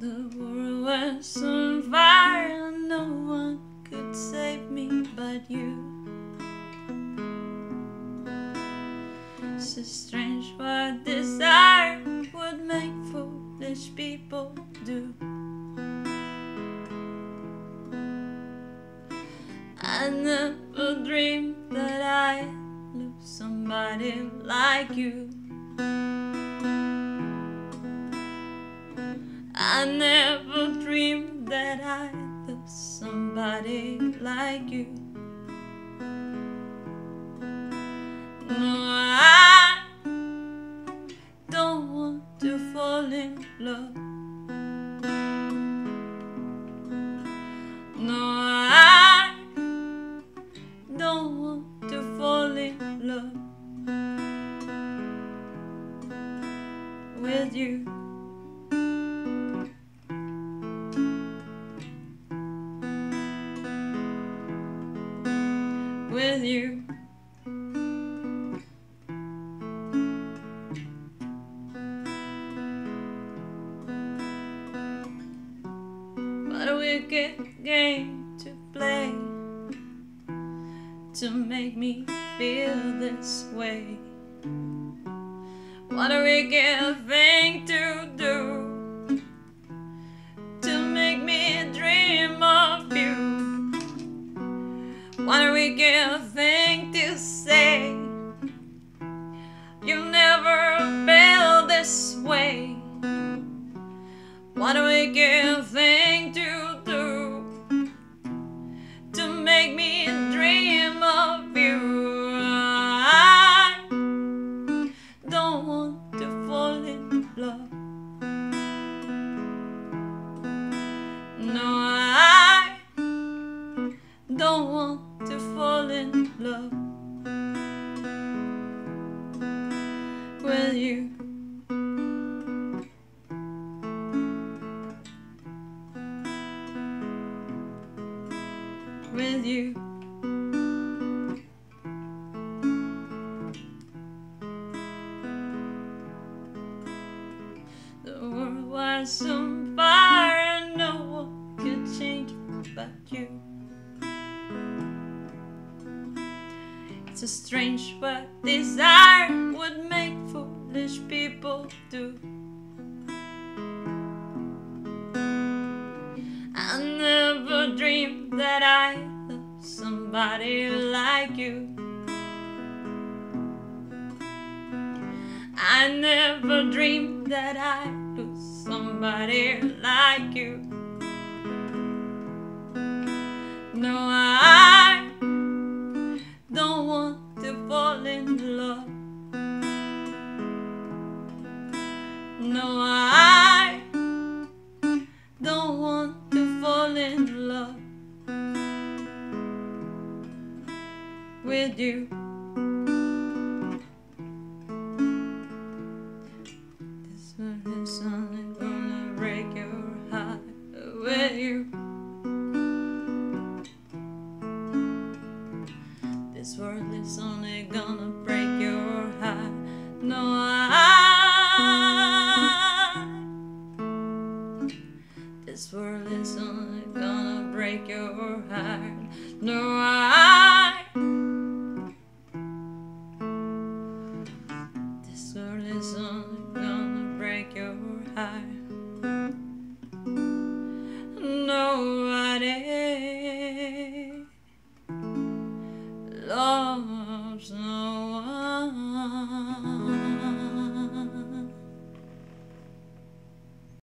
was on fire, and no one could save me but you. It's So strange what desire would make foolish people do. I never dreamed that I'd lose somebody like you. I never dreamed that I'd lose somebody like you. No, I don't want to fall in love. No, I don't want to fall in love with you. With you. What a wicked game to play to make me feel this way. What a wicked thing to do A wicked thing to do to make me dream of you. I don't want to fall in love. No, I don't want to fall in love with you. You. The world was on fire and no one could change but you. It's a strange what desire would make foolish people do. I never dreamed that love somebody like you. I never dreamed that I'd lose somebody like you. No, I with you. This one is only gonna break your heart with you. This world is only gonna break your heart. No, I. This world is only gonna break your heart. No, I.